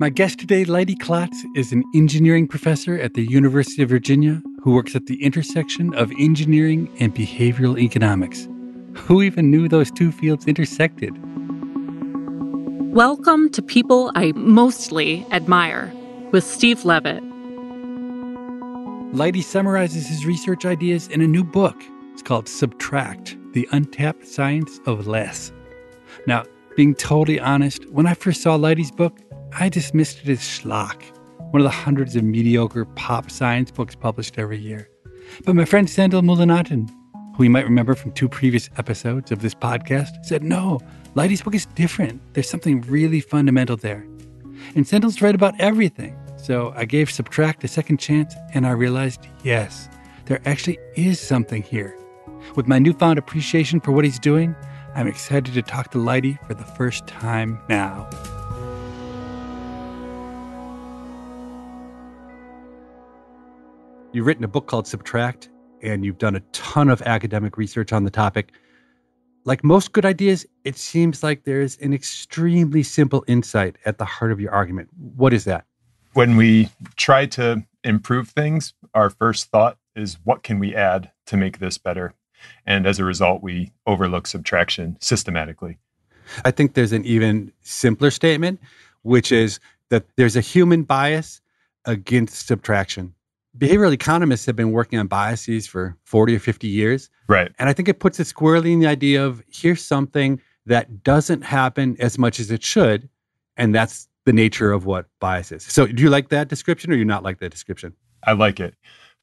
My guest today, Leidy Klotz, is an engineering professor at the University of Virginia who works at the intersection of engineering and behavioral economics. Who even knew those two fields intersected? Welcome to People I Mostly Admire with Steve Levitt. Leidy summarizes his research ideas in a new book. It's called Subtract The Untapped Science of Less. Now, being totally honest, when I first saw Leidy's book, I dismissed it as schlock, one of the hundreds of mediocre pop science books published every year. But my friend Sendhil Mullainathan, who you might remember from two previous episodes of this podcast, said no, Leidy's book is different. There's something really fundamental there. And Sendhil's right about everything. So I gave Subtract a second chance and I realized yes, there actually is something here. With my newfound appreciation for what he's doing, I'm excited to talk to Leidy for the first time now. You've written a book called Subtract, and you've done a ton of academic research on the topic. Like most good ideas, it seems like there's an extremely simple insight at the heart of your argument. What is that? When we try to improve things, our first thought is what can we add to make this better? And as a result, we overlook subtraction systematically. I think there's an even simpler statement, which is that there's a human bias against subtraction behavioral economists have been working on biases for 40 or 50 years. Right. And I think it puts it squarely in the idea of here's something that doesn't happen as much as it should. And that's the nature of what bias is. So, do you like that description or you not like that description? I like it.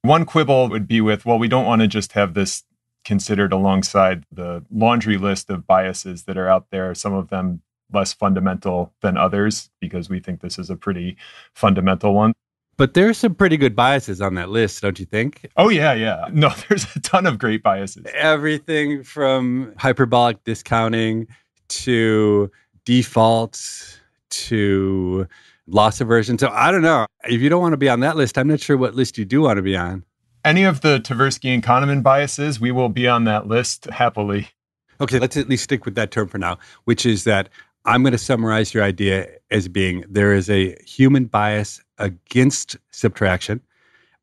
One quibble would be with, well, we don't want to just have this considered alongside the laundry list of biases that are out there, some of them less fundamental than others, because we think this is a pretty fundamental one. But there's some pretty good biases on that list, don't you think? Oh, yeah, yeah. No, there's a ton of great biases. Everything from hyperbolic discounting to defaults to loss aversion. So I don't know. If you don't want to be on that list, I'm not sure what list you do want to be on. Any of the Tversky and Kahneman biases, we will be on that list happily. Okay, let's at least stick with that term for now, which is that I'm going to summarize your idea as being there is a human bias against subtraction.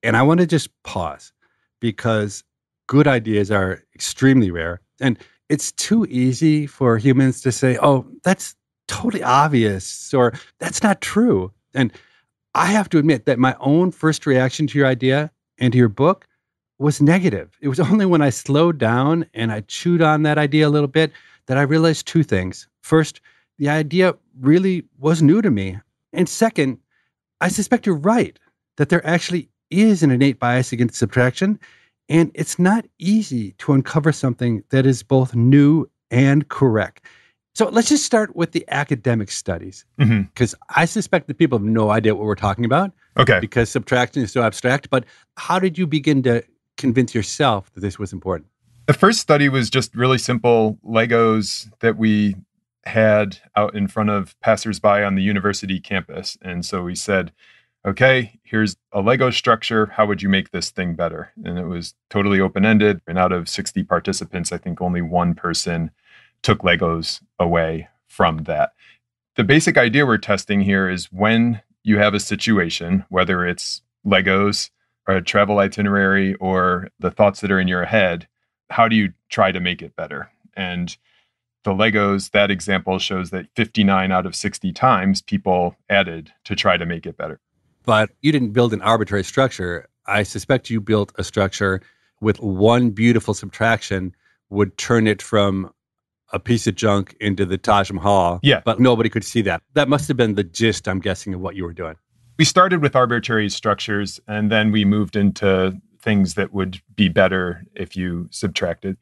And I want to just pause because good ideas are extremely rare. And it's too easy for humans to say, oh, that's totally obvious or that's not true. And I have to admit that my own first reaction to your idea and to your book was negative. It was only when I slowed down and I chewed on that idea a little bit that I realized two things. First, the idea really was new to me. And second, I suspect you're right that there actually is an innate bias against subtraction. And it's not easy to uncover something that is both new and correct. So let's just start with the academic studies, because mm-hmm. I suspect that people have no idea what we're talking about. Okay. Because subtraction is so abstract. But how did you begin to convince yourself that this was important? The first study was just really simple Legos that we had out in front of passersby on the university campus. And so we said, okay, here's a Lego structure. How would you make this thing better? And it was totally open ended. And out of 60 participants, I think only one person took Legos away from that. The basic idea we're testing here is when you have a situation, whether it's Legos or a travel itinerary or the thoughts that are in your head, how do you try to make it better? And the Legos, that example shows that 59 out of 60 times people added to try to make it better. But you didn't build an arbitrary structure. I suspect you built a structure with one beautiful subtraction would turn it from a piece of junk into the Taj Mahal. Yeah. But nobody could see that. That must have been the gist, I'm guessing, of what you were doing. We started with arbitrary structures and then we moved into things that would be better if you subtracted.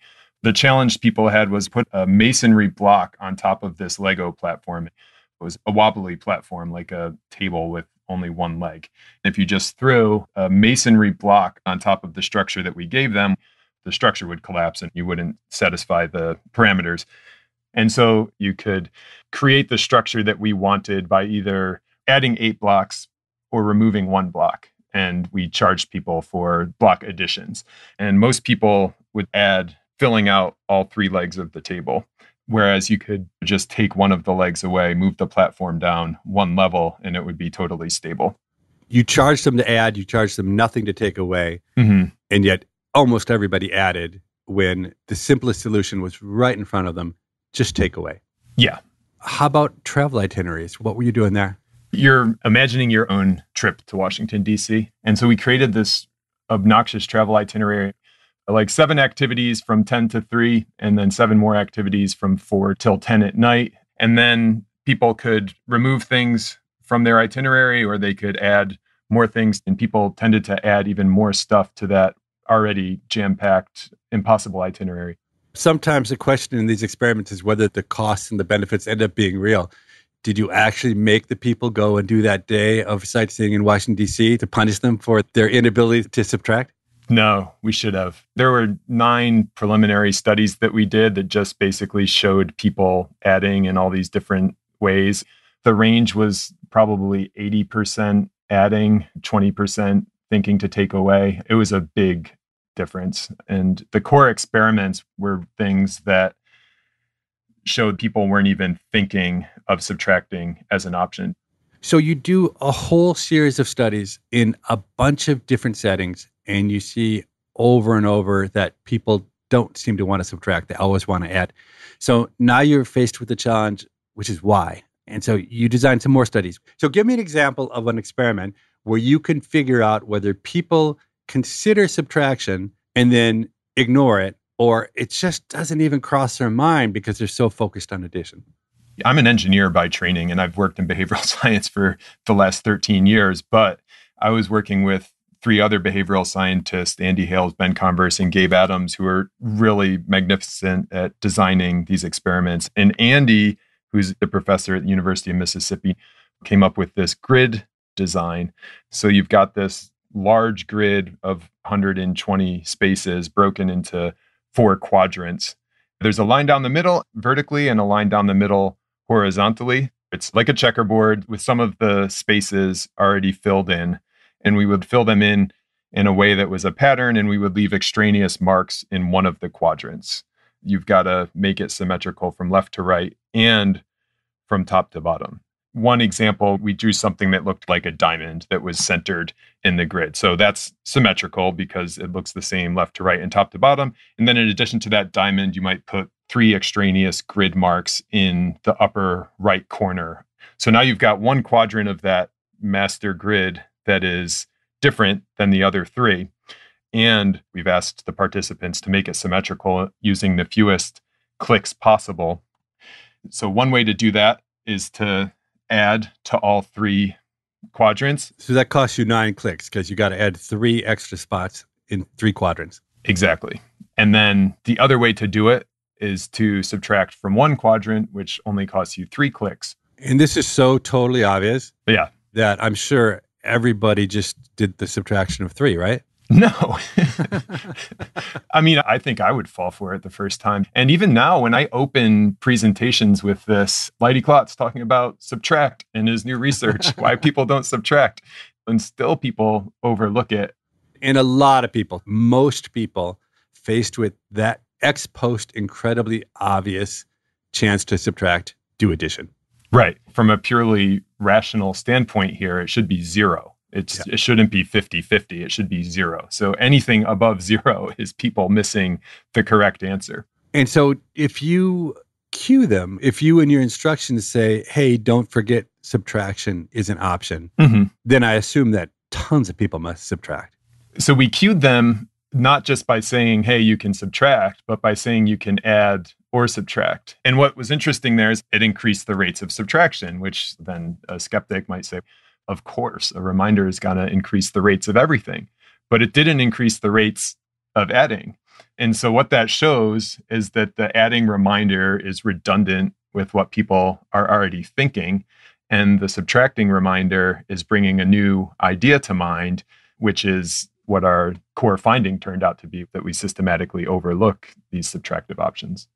The challenge people had was put a masonry block on top of this Lego platform. It was a wobbly platform, like a table with only one leg. If you just threw a masonry block on top of the structure that we gave them, the structure would collapse and you wouldn't satisfy the parameters. And so you could create the structure that we wanted by either adding eight blocks or removing one block. And we charged people for block additions. And most people would add filling out all three legs of the table. Whereas you could just take one of the legs away, move the platform down one level, and it would be totally stable. You charge them to add, you charge them nothing to take away. Mm-hmm. And yet almost everybody added when the simplest solution was right in front of them just take away. Yeah. How about travel itineraries? What were you doing there? You're imagining your own trip to Washington, D.C. And so we created this obnoxious travel itinerary like seven activities from 10 to 3 and then seven more activities from 4 till 10 at night. And then people could remove things from their itinerary or they could add more things and people tended to add even more stuff to that already jam-packed impossible itinerary. Sometimes the question in these experiments is whether the costs and the benefits end up being real. Did you actually make the people go and do that day of sightseeing in washington d.c to punish them for their inability to subtract no, we should have. There were nine preliminary studies that we did that just basically showed people adding in all these different ways. The range was probably 80% adding, 20% thinking to take away. It was a big difference. And the core experiments were things that showed people weren't even thinking of subtracting as an option. So you do a whole series of studies in a bunch of different settings and you see over and over that people don't seem to want to subtract. They always want to add. So now you're faced with the challenge, which is why. And so you design some more studies. So give me an example of an experiment where you can figure out whether people consider subtraction and then ignore it, or it just doesn't even cross their mind because they're so focused on addition. I'm an engineer by training and I've worked in behavioral science for the last 13 years, but I was working with three other behavioral scientists, Andy Hales, Ben Converse, and Gabe Adams, who are really magnificent at designing these experiments. And Andy, who's the professor at the University of Mississippi, came up with this grid design. So you've got this large grid of 120 spaces broken into four quadrants. There's a line down the middle vertically and a line down the middle horizontally. It's like a checkerboard with some of the spaces already filled in and we would fill them in in a way that was a pattern and we would leave extraneous marks in one of the quadrants. You've got to make it symmetrical from left to right and from top to bottom. One example, we drew something that looked like a diamond that was centered in the grid. So that's symmetrical because it looks the same left to right and top to bottom. And then in addition to that diamond, you might put three extraneous grid marks in the upper right corner. So now you've got one quadrant of that master grid that is different than the other three. And we've asked the participants to make it symmetrical using the fewest clicks possible. So, one way to do that is to add to all three quadrants. So, that costs you nine clicks because you got to add three extra spots in three quadrants. Exactly. And then the other way to do it is to subtract from one quadrant, which only costs you three clicks. And this is so totally obvious. Yeah. That I'm sure everybody just did the subtraction of three, right? No. I mean, I think I would fall for it the first time. And even now, when I open presentations with this, Leidy Klotz talking about subtract in his new research, why people don't subtract, and still people overlook it. And a lot of people, most people, faced with that ex post incredibly obvious chance to subtract, do addition. Right. From a purely rational standpoint here, it should be zero. It's, yeah. It shouldn't be 50 50. It should be zero. So anything above zero is people missing the correct answer. And so if you cue them, if you in your instructions say, hey, don't forget subtraction is an option, mm-hmm. then I assume that tons of people must subtract. So we cued them not just by saying, hey, you can subtract, but by saying you can add or subtract. And what was interesting there is it increased the rates of subtraction, which then a skeptic might say, of course, a reminder is going to increase the rates of everything. But it didn't increase the rates of adding. And so what that shows is that the adding reminder is redundant with what people are already thinking. And the subtracting reminder is bringing a new idea to mind, which is what our core finding turned out to be that we systematically overlook these subtractive options.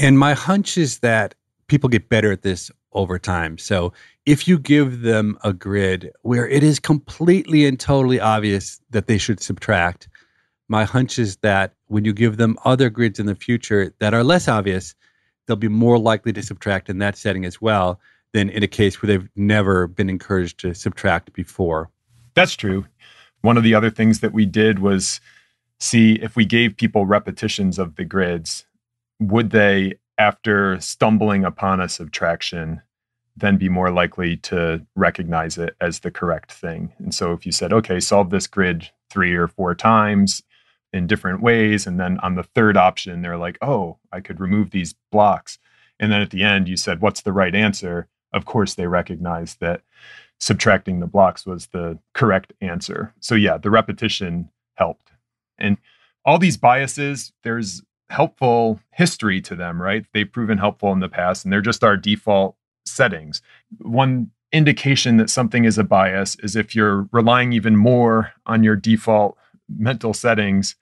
And my hunch is that people get better at this over time. So if you give them a grid where it is completely and totally obvious that they should subtract, my hunch is that when you give them other grids in the future that are less obvious, they'll be more likely to subtract in that setting as well than in a case where they've never been encouraged to subtract before. That's true. One of the other things that we did was see if we gave people repetitions of the grids, would they, after stumbling upon a subtraction, then be more likely to recognize it as the correct thing. And so if you said, okay, solve this grid three or four times in different ways, and then on the third option, they're like, oh, I could remove these blocks. And then at the end, you said, what's the right answer? Of course, they recognized that subtracting the blocks was the correct answer. So, yeah, the repetition helped. And all these biases, there's helpful history to them, right? They've proven helpful in the past, and they're just our default settings. One indication that something is a bias is if you're relying even more on your default mental settings,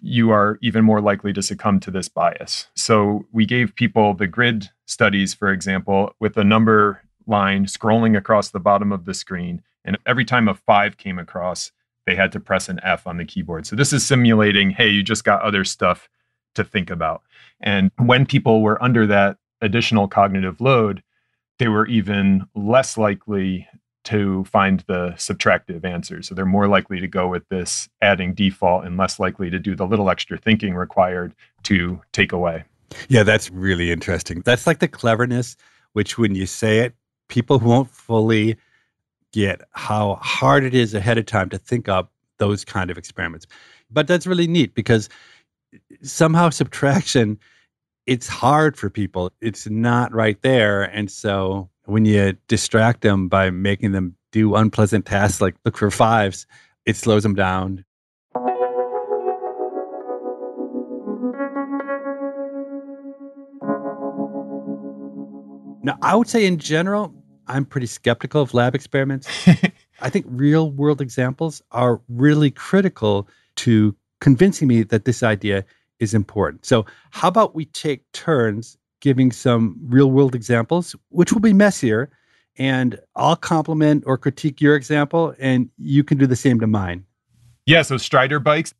you are even more likely to succumb to this bias. So we gave people the grid studies, for example, with a number line scrolling across the bottom of the screen. And every time a five came across, they had to press an F on the keyboard. So this is simulating, hey, you just got other stuff to think about. And when people were under that additional cognitive load, they were even less likely to find the subtractive answer. So they're more likely to go with this adding default and less likely to do the little extra thinking required to take away. Yeah, that's really interesting. That's like the cleverness, which when you say it, people won't fully get how hard it is ahead of time to think up those kind of experiments. But that's really neat because somehow subtraction it's hard for people. It's not right there. And so when you distract them by making them do unpleasant tasks like look for fives, it slows them down. Now, I would say in general, I'm pretty skeptical of lab experiments. I think real world examples are really critical to convincing me that this idea is important. So, how about we take turns giving some real world examples, which will be messier, and I'll compliment or critique your example, and you can do the same to mine. Yeah. So, Strider bikes,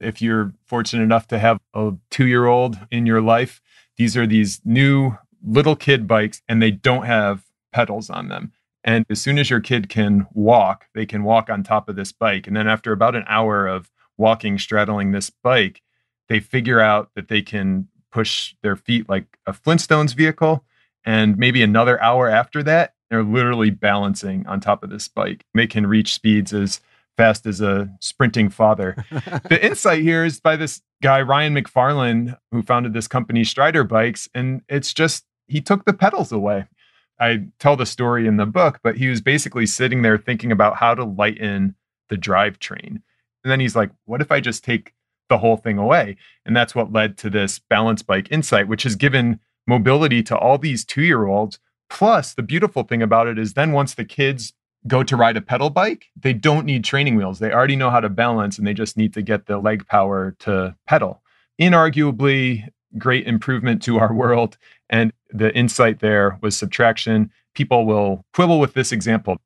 if you're fortunate enough to have a two year old in your life, these are these new little kid bikes, and they don't have pedals on them. And as soon as your kid can walk, they can walk on top of this bike. And then after about an hour of walking, straddling this bike, they figure out that they can push their feet like a Flintstones vehicle. And maybe another hour after that, they're literally balancing on top of this bike. They can reach speeds as fast as a sprinting father. the insight here is by this guy, Ryan McFarland, who founded this company, Strider Bikes. And it's just, he took the pedals away. I tell the story in the book, but he was basically sitting there thinking about how to lighten the drivetrain. And then he's like, what if I just take the whole thing away. And that's what led to this balance bike insight, which has given mobility to all these two year olds. Plus, the beautiful thing about it is then once the kids go to ride a pedal bike, they don't need training wheels. They already know how to balance and they just need to get the leg power to pedal. Inarguably, great improvement to our world. And the insight there was subtraction. People will quibble with this example.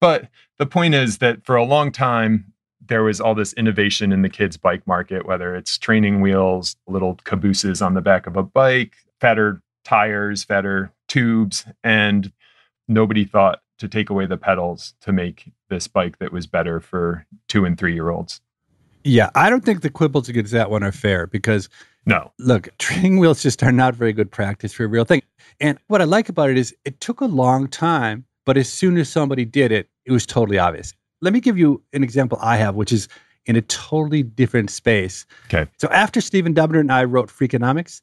But the point is that for a long time, there was all this innovation in the kids' bike market, whether it's training wheels, little cabooses on the back of a bike, fatter tires, fatter tubes, and nobody thought to take away the pedals to make this bike that was better for two and three year olds. Yeah, I don't think the quibbles against that one are fair because no, look, training wheels just are not very good practice for a real thing. And what I like about it is it took a long time, but as soon as somebody did it, it was totally obvious. Let me give you an example I have, which is in a totally different space. Okay. So after Stephen Dubner and I wrote Freakonomics,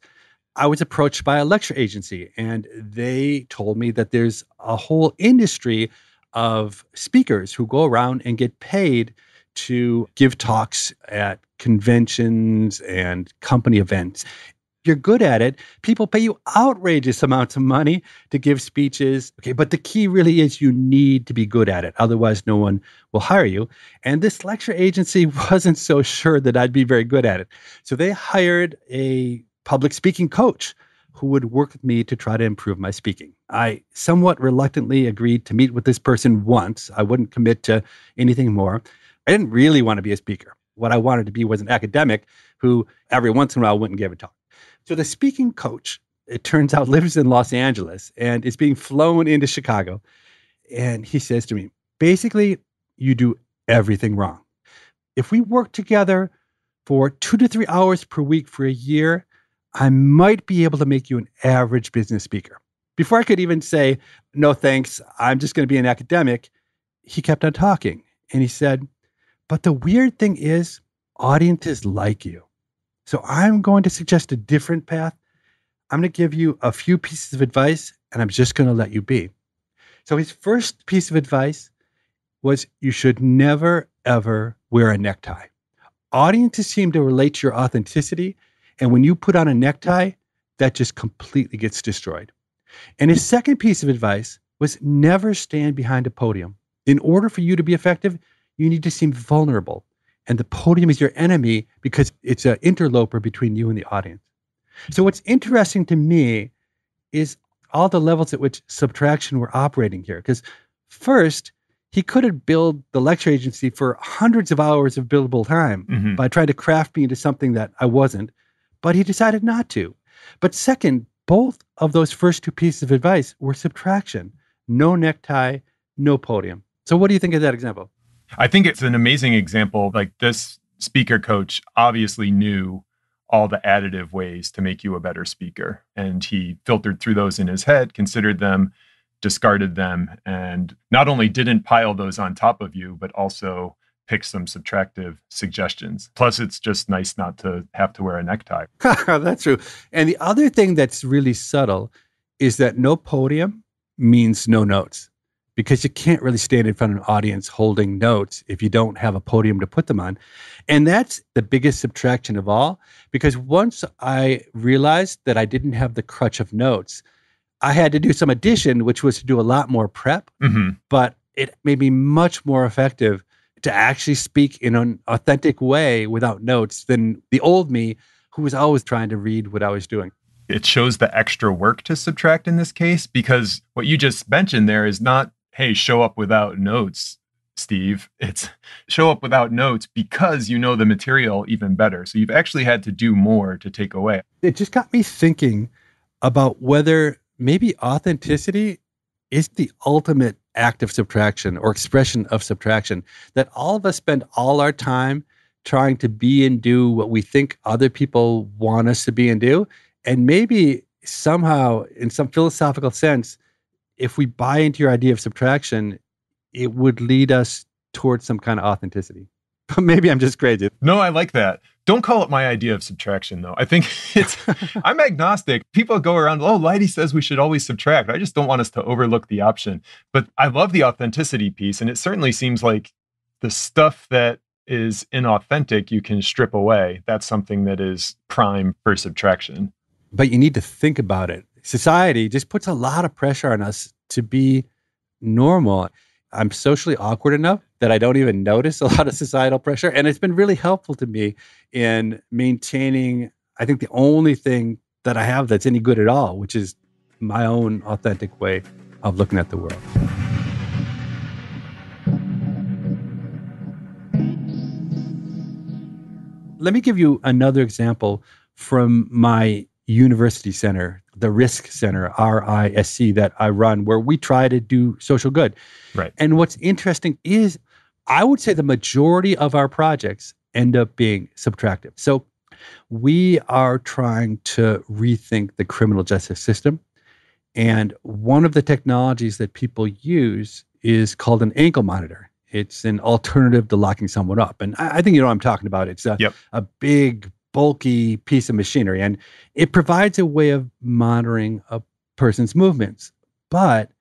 I was approached by a lecture agency and they told me that there's a whole industry of speakers who go around and get paid to give talks at conventions and company events you're good at it, people pay you outrageous amounts of money to give speeches. Okay, but the key really is you need to be good at it. Otherwise, no one will hire you. And this lecture agency wasn't so sure that I'd be very good at it. So they hired a public speaking coach who would work with me to try to improve my speaking. I somewhat reluctantly agreed to meet with this person once. I wouldn't commit to anything more. I didn't really want to be a speaker. What I wanted to be was an academic who every once in a while went and gave a talk. So the speaking coach, it turns out, lives in Los Angeles and is being flown into Chicago. And he says to me, basically, you do everything wrong. If we work together for two to three hours per week for a year, I might be able to make you an average business speaker. Before I could even say, no thanks, I'm just going to be an academic, he kept on talking. And he said, but the weird thing is, audiences like you. So I'm going to suggest a different path. I'm going to give you a few pieces of advice and I'm just going to let you be. So his first piece of advice was you should never, ever wear a necktie. Audiences seem to relate to your authenticity. And when you put on a necktie, that just completely gets destroyed. And his second piece of advice was never stand behind a podium. In order for you to be effective, you need to seem vulnerable. And the podium is your enemy because it's an interloper between you and the audience. So, what's interesting to me is all the levels at which subtraction were operating here. Because first, he could have built the lecture agency for hundreds of hours of billable time mm-hmm. by trying to craft me into something that I wasn't, but he decided not to. But second, both of those first two pieces of advice were subtraction no necktie, no podium. So, what do you think of that example? I think it's an amazing example. Like this speaker coach obviously knew all the additive ways to make you a better speaker. And he filtered through those in his head, considered them, discarded them, and not only didn't pile those on top of you, but also pick some subtractive suggestions. Plus, it's just nice not to have to wear a necktie. that's true. And the other thing that's really subtle is that no podium means no notes because you can't really stand in front of an audience holding notes if you don't have a podium to put them on. And that's the biggest subtraction of all because once I realized that I didn't have the crutch of notes, I had to do some addition, which was to do a lot more prep, mm-hmm. but it made me much more effective to actually speak in an authentic way without notes than the old me who was always trying to read what I was doing it shows the extra work to subtract in this case because what you just mentioned there is not hey, show up without notes, Steve. It's show up without notes because you know the material even better. So you've actually had to do more to take away. It just got me thinking about whether maybe authenticity is the ultimate act of subtraction or expression of subtraction. That all of us spend all our time trying to be and do what we think other people want us to be and do. And maybe somehow, in some philosophical sense, if we buy into your idea of subtraction, it would lead us towards some kind of authenticity. But maybe I'm just crazy. No, I like that. Don't call it my idea of subtraction, though. I think it's, I'm agnostic. People go around, oh, Leidy says we should always subtract. I just don't want us to overlook the option. But I love the authenticity piece. And it certainly seems like the stuff that is inauthentic, you can strip away. That's something that is prime for subtraction. But you need to think about it society just puts a lot of pressure on us to be normal. I'm socially awkward enough that I don't even notice a lot of societal pressure. And it's been really helpful to me in maintaining, I think, the only thing that I have that's any good at all, which is my own authentic way of looking at the world. Let me give you another example from my university center, the Risk Center, R I S C, that I run, where we try to do social good. Right. And what's interesting is I would say the majority of our projects end up being subtractive. So we are trying to rethink the criminal justice system. And one of the technologies that people use is called an ankle monitor. It's an alternative to locking someone up. And I, I think you know what I'm talking about. It's a, yep. a big bulky piece of machinery and it provides a way of monitoring a person's movements. But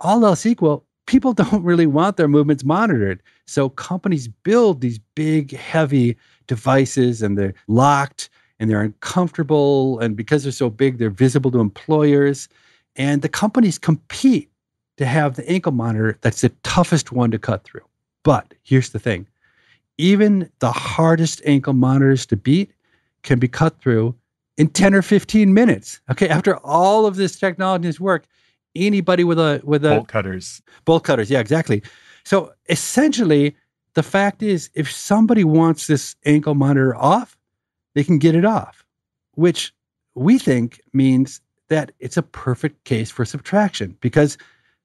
all else equal, people don't really want their movements monitored. So companies build these big, heavy devices and they're locked and they're uncomfortable. And because they're so big, they're visible to employers. And the companies compete to have the ankle monitor that's the toughest one to cut through. But here's the thing even the hardest ankle monitors to beat can be cut through in 10 or 15 minutes. Okay, after all of this technology technology's work, anybody with a with a bolt cutters. Bolt cutters, yeah, exactly. So essentially, the fact is, if somebody wants this ankle monitor off, they can get it off, which we think means that it's a perfect case for subtraction because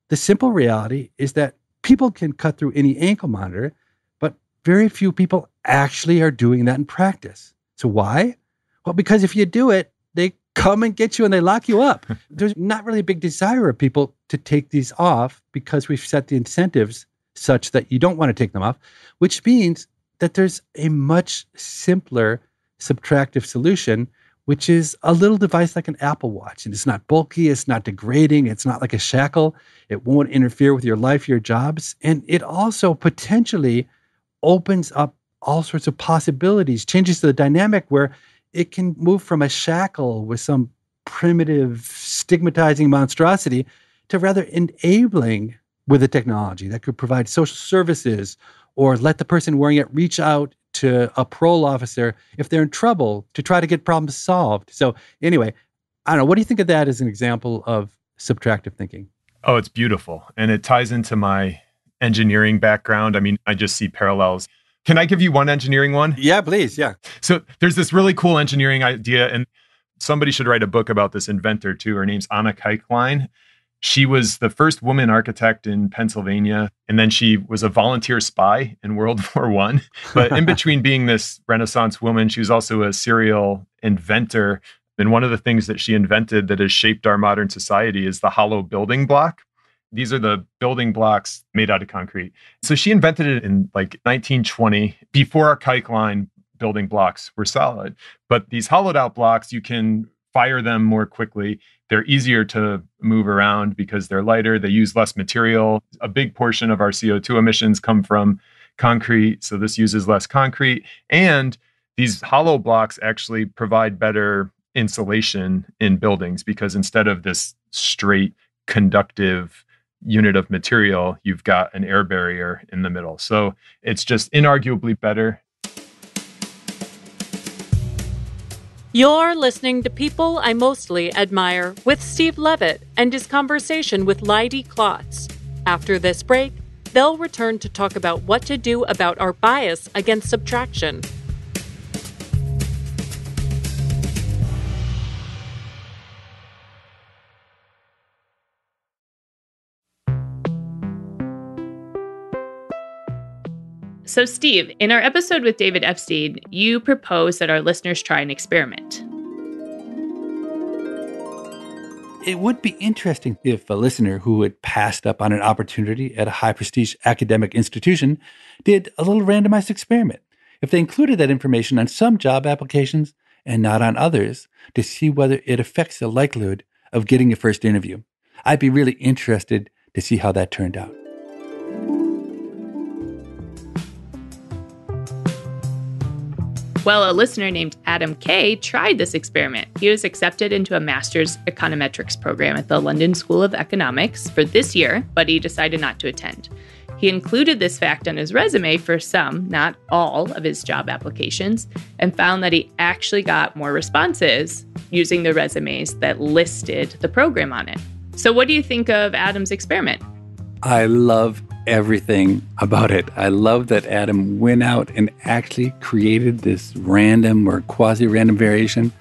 the simple reality is that people can cut through any ankle monitor, but very few people actually are doing that in practice. So, why? Well, because if you do it, they come and get you and they lock you up. There's not really a big desire of people to take these off because we've set the incentives such that you don't want to take them off, which means that there's a much simpler subtractive solution which is a little device like an Apple Watch. And it's not bulky, it's not degrading, it's not like a shackle. It won't interfere with your life, your jobs. And it also potentially opens up all sorts of possibilities, changes to the dynamic where it can move from a shackle with some primitive, stigmatizing monstrosity to rather enabling with a technology that could provide social services or let the person wearing it reach out to a parole officer if they're in trouble to try to get problems solved. So, anyway, I don't know. What do you think of that as an example of subtractive thinking? Oh, it's beautiful. And it ties into my engineering background. I mean, I just see parallels. Can I give you one engineering one? Yeah, please. Yeah. So, there's this really cool engineering idea, and somebody should write a book about this inventor too. Her name's Anna Keichline. She was the first woman architect in Pennsylvania, and then she was a volunteer spy in World War One. But in between being this Renaissance woman, she was also a serial inventor. And one of the things that she invented that has shaped our modern society is the hollow building block. These are the building blocks made out of concrete. So she invented it in like 1920 before our Keichline building blocks were solid. But these hollowed out blocks, you can fire them more quickly. They're easier to move around because they're lighter. They use less material. A big portion of our CO2 emissions come from concrete. So this uses less concrete. And these hollow blocks actually provide better insulation in buildings because instead of this straight conductive unit of material, you've got an air barrier in the middle. So it's just inarguably better. You're listening to People I Mostly Admire with Steve Levitt and his conversation with Leidy Klotz. After this break, they'll return to talk about what to do about our bias against subtraction. So, Steve, in our episode with David Epstein, you proposed that our listeners try an experiment. It would be interesting if a listener who had passed up on an opportunity at a high prestige academic institution did a little randomized experiment. If they included that information on some job applications and not on others to see whether it affects the likelihood of getting a first interview. I'd be really interested to see how that turned out. Well, a listener named Adam Kay tried this experiment. He was accepted into a master's econometrics program at the London School of Economics for this year, but he decided not to attend. He included this fact on his resume for some, not all, of his job applications, and found that he actually got more responses using the resumes that listed the program on it. So, what do you think of Adam's experiment? I love everything about it. I love that Adam went out and actually created this random or quasi random variation.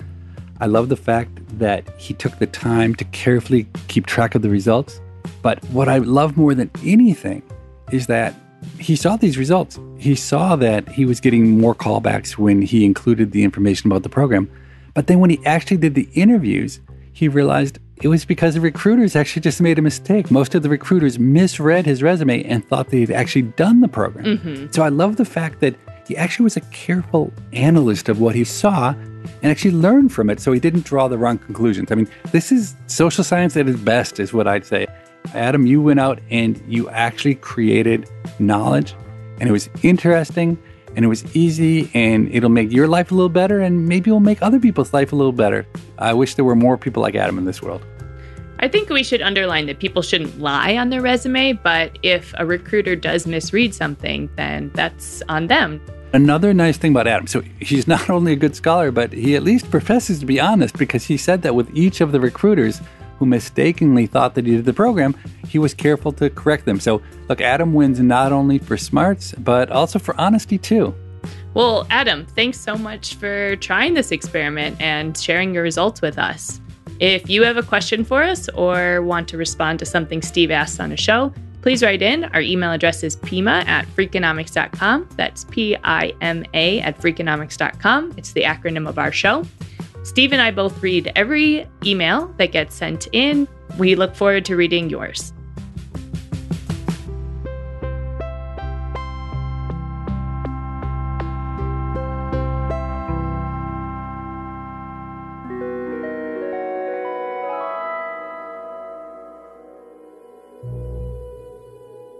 I love the fact that he took the time to carefully keep track of the results. But what I love more than anything is that he saw these results. He saw that he was getting more callbacks when he included the information about the program. But then when he actually did the interviews, he realized it was because the recruiters actually just made a mistake. Most of the recruiters misread his resume and thought they'd actually done the program. Mm-hmm. So I love the fact that he actually was a careful analyst of what he saw and actually learned from it so he didn't draw the wrong conclusions. I mean, this is social science at its best, is what I'd say. Adam, you went out and you actually created knowledge, and it was interesting and it was easy and it'll make your life a little better and maybe it'll make other people's life a little better. I wish there were more people like Adam in this world. I think we should underline that people shouldn't lie on their resume, but if a recruiter does misread something, then that's on them. Another nice thing about Adam, so he's not only a good scholar, but he at least professes to be honest because he said that with each of the recruiters who mistakenly thought that he did the program, he was careful to correct them. So, look, Adam wins not only for smarts, but also for honesty, too. Well, Adam, thanks so much for trying this experiment and sharing your results with us. If you have a question for us or want to respond to something Steve asked on a show, please write in. Our email address is pima at freakonomics.com. That's P I M A at freakonomics.com. It's the acronym of our show. Steve and I both read every email that gets sent in. We look forward to reading yours.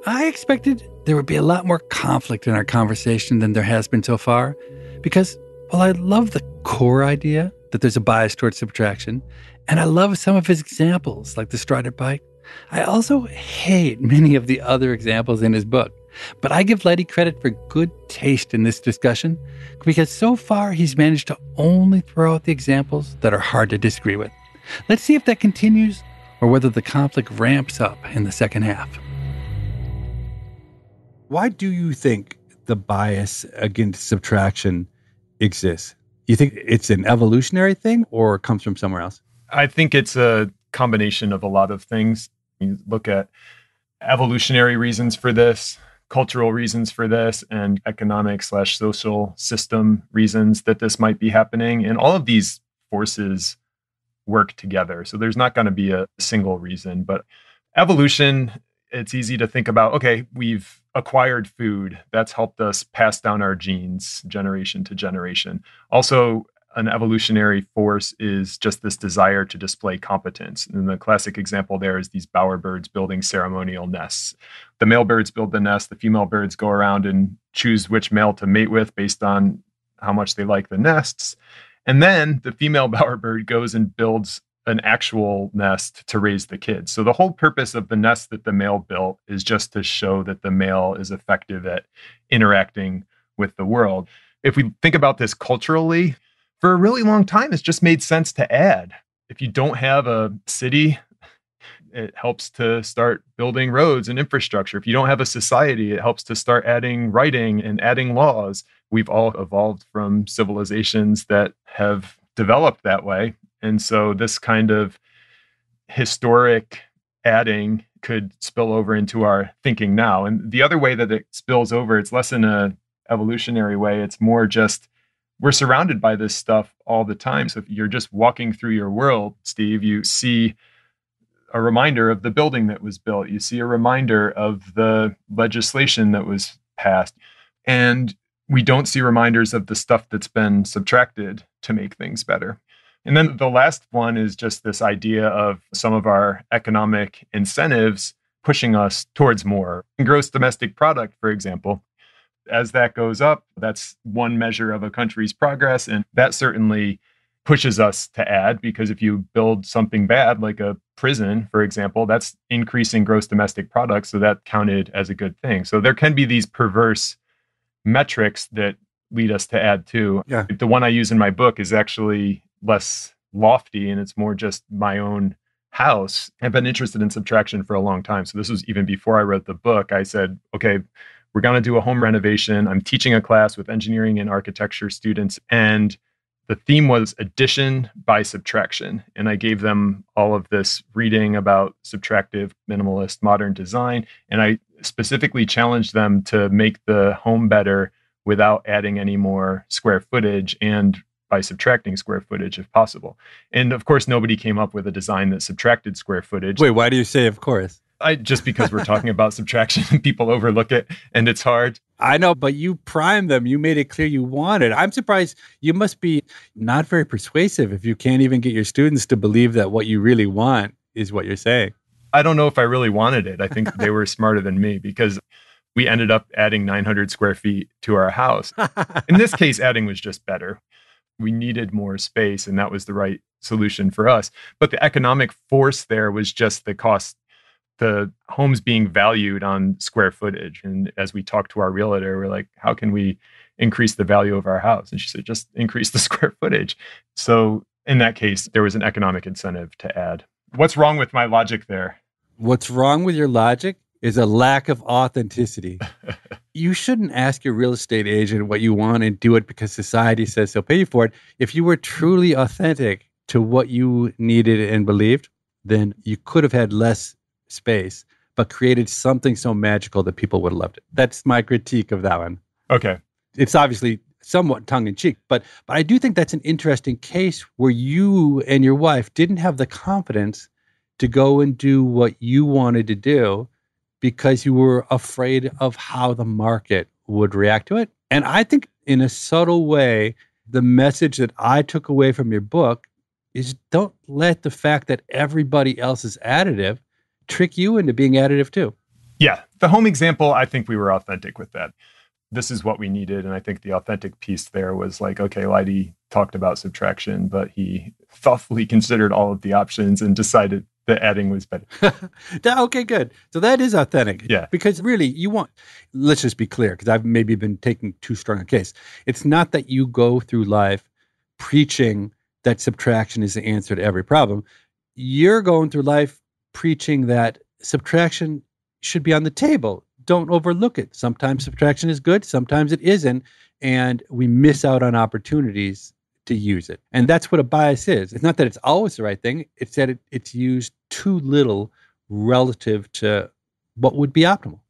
I expected there would be a lot more conflict in our conversation than there has been so far because, while I love the core idea that there's a bias towards subtraction, and I love some of his examples, like the Strider bike. I also hate many of the other examples in his book. But I give Leidy credit for good taste in this discussion because so far he's managed to only throw out the examples that are hard to disagree with. Let's see if that continues or whether the conflict ramps up in the second half. Why do you think the bias against subtraction exists? You think it's an evolutionary thing or comes from somewhere else? I think it's a combination of a lot of things. You look at evolutionary reasons for this, cultural reasons for this, and economic slash social system reasons that this might be happening. And all of these forces work together. So there's not going to be a single reason, but evolution it's easy to think about okay we've acquired food that's helped us pass down our genes generation to generation. Also an evolutionary force is just this desire to display competence. And the classic example there is these bowerbirds building ceremonial nests. The male birds build the nest the female birds go around and choose which male to mate with based on how much they like the nests. And then the female bowerbird goes and builds an actual nest to raise the kids. So the whole purpose of the nest that the male built is just to show that the male is effective at interacting with the world. If we think about this culturally, for a really long time, it's just made sense to add. If you don't have a city, it helps to start building roads and infrastructure. If you don't have a society, it helps to start adding writing and adding laws. We've all evolved from civilizations that have developed that way and so this kind of historic adding could spill over into our thinking now. And the other way that it spills over, it's less in a evolutionary way. It's more just we're surrounded by this stuff all the time. So if you're just walking through your world, Steve, you see a reminder of the building that was built. You see a reminder of the legislation that was passed. And we don't see reminders of the stuff that's been subtracted to make things better. And then the last one is just this idea of some of our economic incentives pushing us towards more. Gross domestic product, for example, as that goes up, that's one measure of a country's progress. And that certainly pushes us to add because if you build something bad, like a prison, for example, that's increasing gross domestic product. So that counted as a good thing. So there can be these perverse metrics that lead us to add to. Yeah. The one I use in my book is actually less lofty and it's more just my own house. I've been interested in subtraction for a long time. So this was even before I wrote the book. I said, okay, we're going to do a home renovation. I'm teaching a class with engineering and architecture students. And the theme was addition by subtraction. And I gave them all of this reading about subtractive, minimalist, modern design. And I specifically challenged them to make the home better without adding any more square footage and by subtracting square footage if possible. And of course, nobody came up with a design that subtracted square footage. Wait, why do you say of course? I just because we're talking about subtraction and people overlook it and it's hard. I know, but you primed them. You made it clear you wanted. I'm surprised you must be not very persuasive if you can't even get your students to believe that what you really want is what you're saying. I don't know if I really wanted it. I think they were smarter than me because we ended up adding 900 square feet to our house. In this case, adding was just better we needed more space and that was the right solution for us. But the economic force there was just the cost the homes being valued on square footage. And as we talked to our realtor we're like how can we increase the value of our house? And she said just increase the square footage. So in that case there was an economic incentive to add. What's wrong with my logic there? What's wrong with your logic is a lack of authenticity. you shouldn't ask your real estate agent what you want and do it because society says they'll pay you for it. If you were truly authentic to what you needed and believed, then you could have had less space, but created something so magical that people would have loved it. That's my critique of that one. Okay. It's obviously somewhat tongue in cheek, but but I do think that's an interesting case where you and your wife didn't have the confidence to go and do what you wanted to do because you were afraid of how the market would react to it. And I think in a subtle way, the message that I took away from your book is don't let the fact that everybody else is additive trick you into being additive too. Yeah. The home example, I think we were authentic with that. This is what we needed. And I think the authentic piece there was like, okay, Leidy talked about subtraction, but he thoughtfully considered all of the options and decided that adding was better. okay, good. So that is authentic. Yeah. Because really, you want, let's just be clear, because I've maybe been taking too strong a case. It's not that you go through life preaching that subtraction is the answer to every problem. You're going through life preaching that subtraction should be on the table. Don't overlook it. Sometimes subtraction is good, sometimes it isn't. And we miss out on opportunities to use it. And that's what a bias is. It's not that it's always the right thing, it's that it, it's used too little relative to what would be optimal.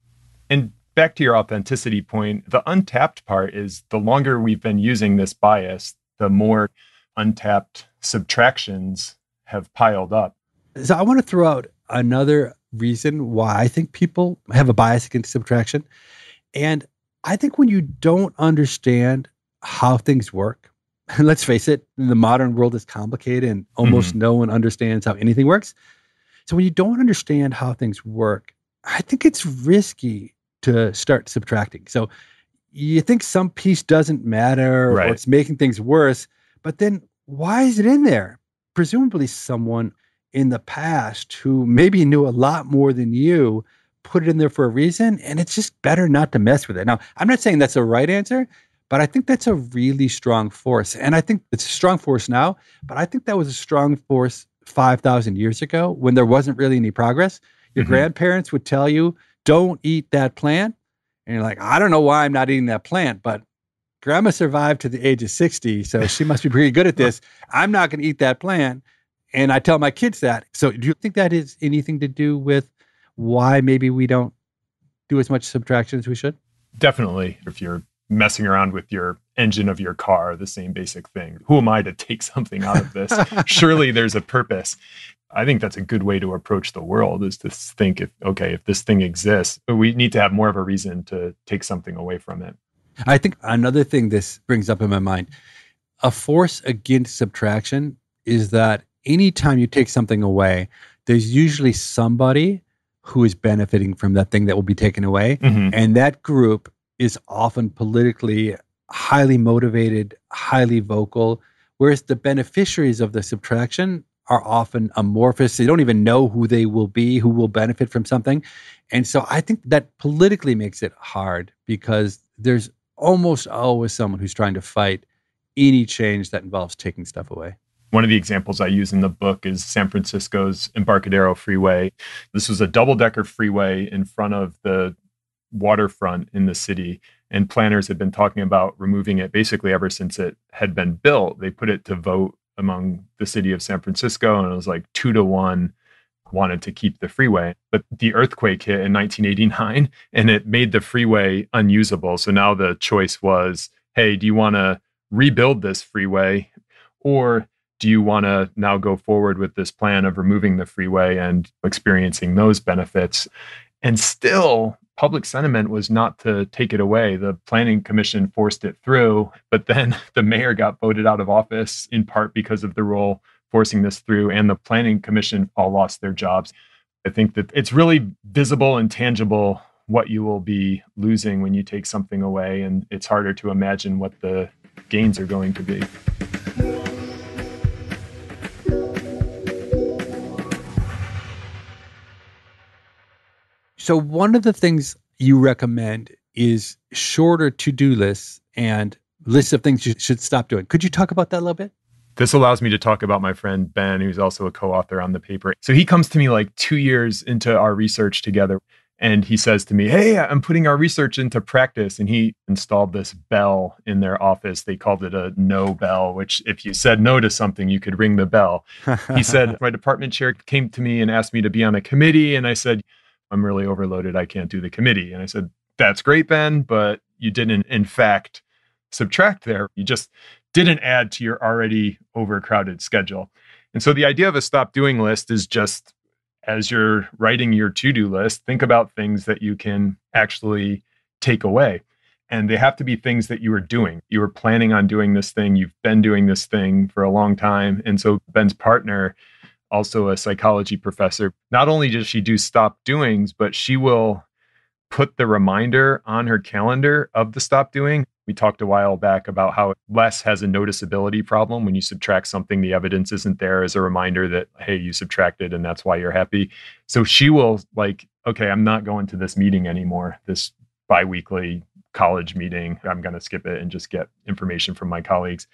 And back to your authenticity point, the untapped part is the longer we've been using this bias, the more untapped subtractions have piled up. So I want to throw out another reason why I think people have a bias against subtraction. And I think when you don't understand how things work, let's face it, the modern world is complicated and almost mm-hmm. no one understands how anything works. So when you don't understand how things work, I think it's risky to start subtracting. So you think some piece doesn't matter right. or it's making things worse, but then why is it in there? Presumably someone in the past who maybe knew a lot more than you put it in there for a reason and it's just better not to mess with it. Now, I'm not saying that's the right answer, but I think that's a really strong force. And I think it's a strong force now, but I think that was a strong force 5,000 years ago when there wasn't really any progress. Your mm-hmm. grandparents would tell you, don't eat that plant. And you're like, I don't know why I'm not eating that plant, but grandma survived to the age of 60, so she must be pretty good at this. I'm not going to eat that plant. And I tell my kids that. So do you think that is anything to do with why maybe we don't do as much subtraction as we should? Definitely. If you're messing around with your engine of your car, the same basic thing. Who am I to take something out of this? Surely there's a purpose. I think that's a good way to approach the world is to think if okay, if this thing exists, but we need to have more of a reason to take something away from it. I think another thing this brings up in my mind, a force against subtraction is that anytime you take something away, there's usually somebody who is benefiting from that thing that will be taken away. Mm-hmm. And that group is often politically highly motivated, highly vocal, whereas the beneficiaries of the subtraction are often amorphous. They don't even know who they will be, who will benefit from something. And so I think that politically makes it hard because there's almost always someone who's trying to fight any change that involves taking stuff away. One of the examples I use in the book is San Francisco's Embarcadero Freeway. This was a double decker freeway in front of the waterfront in the city. And planners had been talking about removing it basically ever since it had been built. They put it to vote among the city of San Francisco, and it was like two to one wanted to keep the freeway. But the earthquake hit in 1989 and it made the freeway unusable. So now the choice was hey, do you want to rebuild this freeway or do you want to now go forward with this plan of removing the freeway and experiencing those benefits? And still, public sentiment was not to take it away. The planning commission forced it through, but then the mayor got voted out of office in part because of the role forcing this through, and the planning commission all lost their jobs. I think that it's really visible and tangible what you will be losing when you take something away, and it's harder to imagine what the gains are going to be. So, one of the things you recommend is shorter to do lists and lists of things you should stop doing. Could you talk about that a little bit? This allows me to talk about my friend Ben, who's also a co author on the paper. So he comes to me like two years into our research together. And he says to me, Hey, I'm putting our research into practice. And he installed this bell in their office. They called it a no bell, which if you said no to something, you could ring the bell. he said, My department chair came to me and asked me to be on a committee. And I said, I'm really overloaded. I can't do the committee. And I said, That's great, Ben, but you didn't, in fact, subtract there. You just didn't add to your already overcrowded schedule. And so the idea of a stop doing list is just as you're writing your to do list, think about things that you can actually take away. And they have to be things that you are doing. You were planning on doing this thing, you've been doing this thing for a long time. And so Ben's partner, also a psychology professor, not only does she do stop doings, but she will put the reminder on her calendar of the stop doing we talked a while back about how less has a noticeability problem. When you subtract something, the evidence isn't there as a reminder that, hey, you subtracted and that's why you're happy. So she will, like, okay, I'm not going to this meeting anymore, this biweekly college meeting. I'm going to skip it and just get information from my colleagues.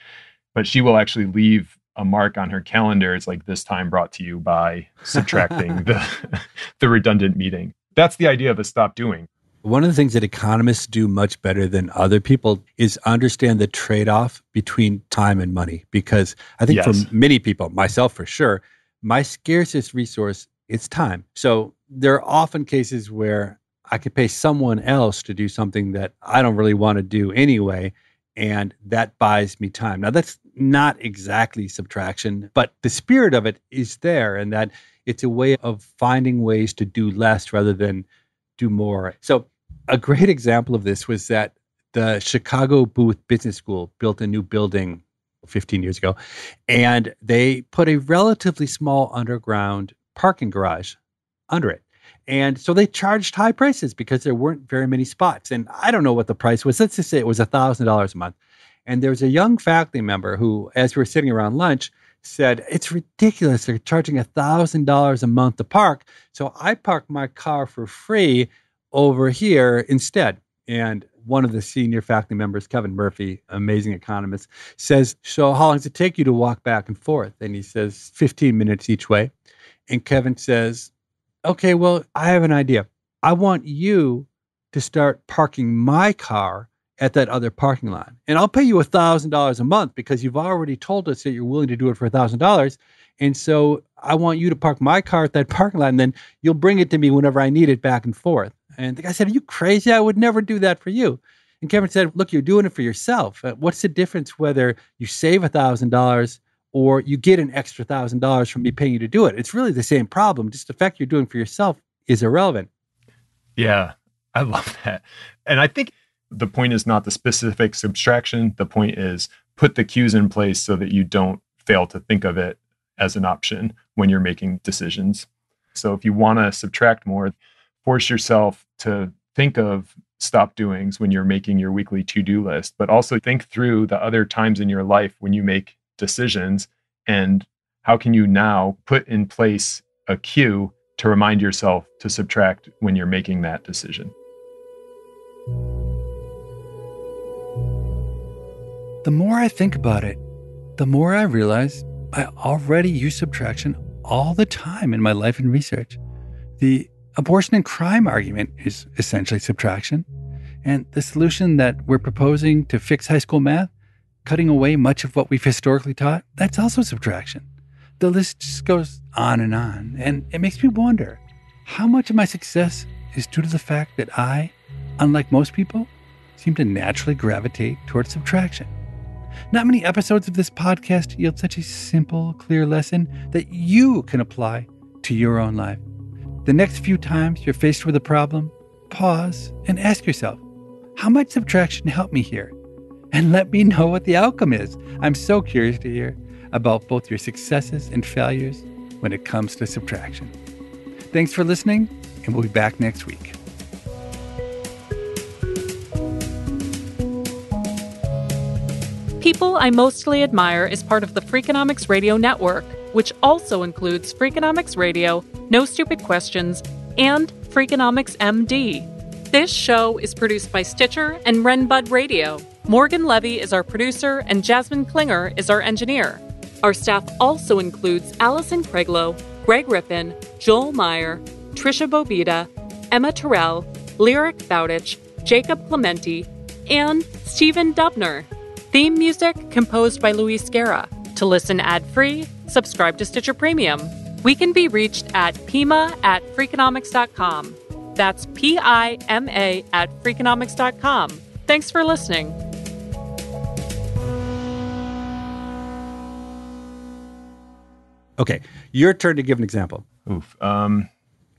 But she will actually leave a mark on her calendar. It's like this time brought to you by subtracting the, the redundant meeting. That's the idea of a stop doing. One of the things that economists do much better than other people is understand the trade off between time and money. Because I think yes. for many people, myself for sure, my scarcest resource is time. So there are often cases where I could pay someone else to do something that I don't really want to do anyway. And that buys me time. Now, that's not exactly subtraction, but the spirit of it is there, and that it's a way of finding ways to do less rather than do more. So, a great example of this was that the Chicago Booth Business School built a new building 15 years ago, and they put a relatively small underground parking garage under it. And so they charged high prices because there weren't very many spots. And I don't know what the price was. Let's just say it was $1,000 a month. And there was a young faculty member who, as we were sitting around lunch, said, It's ridiculous. They're charging $1,000 a month to park. So I park my car for free over here instead. And one of the senior faculty members, Kevin Murphy, amazing economist, says, So how long does it take you to walk back and forth? And he says, 15 minutes each way. And Kevin says, Okay, well, I have an idea. I want you to start parking my car at that other parking lot. And I'll pay you $1,000 a month because you've already told us that you're willing to do it for $1,000. And so I want you to park my car at that parking lot and then you'll bring it to me whenever I need it back and forth. And the guy said, Are you crazy? I would never do that for you. And Kevin said, Look, you're doing it for yourself. Uh, what's the difference whether you save $1,000 or you get an extra $1,000 from me paying you to do it? It's really the same problem. Just the fact you're doing for yourself is irrelevant. Yeah, I love that. And I think the point is not the specific subtraction. The point is put the cues in place so that you don't fail to think of it as an option when you're making decisions. So if you want to subtract more, force yourself to think of stop doings when you're making your weekly to-do list, but also think through the other times in your life when you make decisions and how can you now put in place a cue to remind yourself to subtract when you're making that decision. The more I think about it, the more I realize I already use subtraction all the time in my life and research. The abortion and crime argument is essentially subtraction. And the solution that we're proposing to fix high school math, cutting away much of what we've historically taught, that's also subtraction. The list just goes on and on. And it makes me wonder how much of my success is due to the fact that I, unlike most people, seem to naturally gravitate towards subtraction. Not many episodes of this podcast yield such a simple, clear lesson that you can apply to your own life. The next few times you're faced with a problem, pause and ask yourself, how might subtraction help me here? And let me know what the outcome is. I'm so curious to hear about both your successes and failures when it comes to subtraction. Thanks for listening, and we'll be back next week. People I Mostly Admire is part of the Freakonomics Radio Network, which also includes Freakonomics Radio, No Stupid Questions, and Freakonomics MD. This show is produced by Stitcher and Renbud Radio. Morgan Levey is our producer, and Jasmin Klinger is our engineer. Our staff also includes Allison Craiglow, Greg Rippin, Joel Meyer, Tricia Bobeda, Emma Tyrrell, Lyric Bowditch, Jacob Clemente, and Stephen Dubner. Theme music composed by Luis Guerra. To listen ad-free, subscribe to Stitcher Premium. We can be reached at pima at freakonomics.com. That's P-I-M-A at freakonomics.com. Thanks for listening. Okay, your turn to give an example. Oof. Um,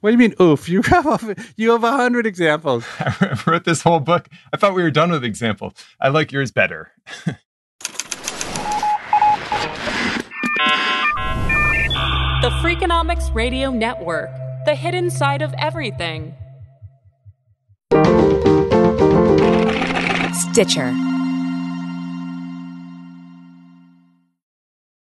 What do you mean, oof? You have you have a hundred examples. I wrote this whole book. I thought we were done with examples. I like yours better. The Freakonomics Radio Network, the hidden side of everything. Stitcher.